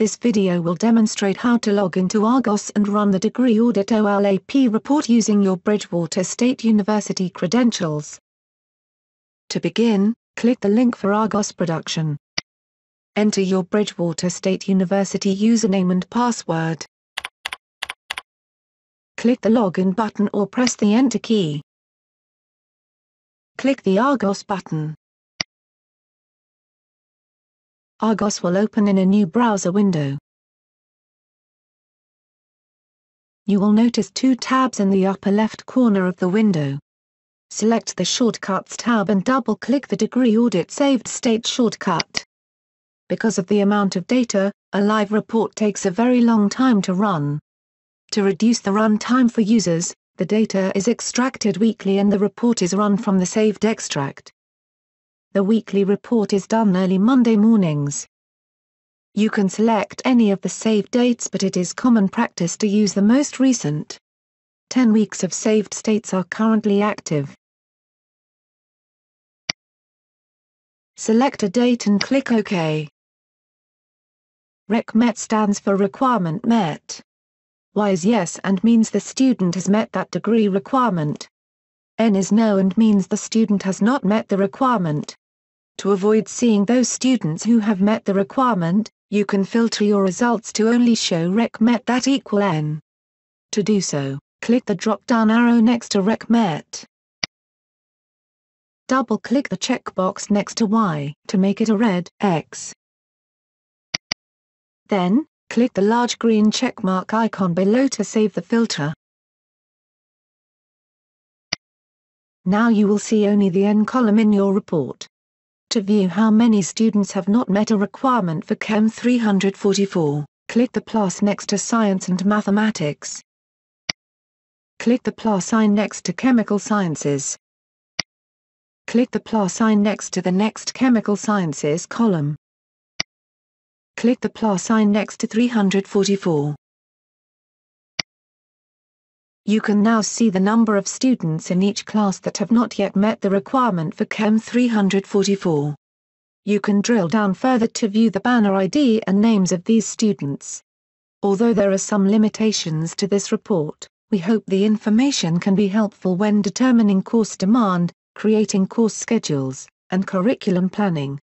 This video will demonstrate how to log into Argos and run the Degree Audit OLAP report using your Bridgewater State University credentials. To begin, click the link for Argos production. Enter your Bridgewater State University username and password. Click the Login button or press the Enter key. Click the Argos button. Argos will open in a new browser window. You will notice two tabs in the upper left corner of the window. Select the Shortcuts tab and double-click the Degree Audit Saved State shortcut. Because of the amount of data, a live report takes a very long time to run. To reduce the run time for users, the data is extracted weekly and the report is run from the saved extract. The weekly report is done early Monday mornings. You can select any of the saved dates but it is common practice to use the most recent. 10 weeks of saved states are currently active. Select a date and click OK. Rec Met stands for Requirement Met. Y is yes and means the student has met that degree requirement. N is no and means the student has not met the requirement. To avoid seeing those students who have met the requirement, you can filter your results to only show Rec Met that equal N. To do so, click the drop-down arrow next to Rec Met. Double-click the checkbox next to Y to make it a red X. Then, click the large green checkmark icon below to save the filter. Now you will see only the N column in your report. To view how many students have not met a requirement for Chem 344, click the plus next to Science and Mathematics. Click the plus sign next to Chemical Sciences. Click the plus sign next to the next Chemical Sciences column. Click the plus sign next to 344. You can now see the number of students in each class that have not yet met the requirement for Chem 344. You can drill down further to view the banner ID and names of these students. Although there are some limitations to this report, we hope the information can be helpful when determining course demand, creating course schedules, and curriculum planning.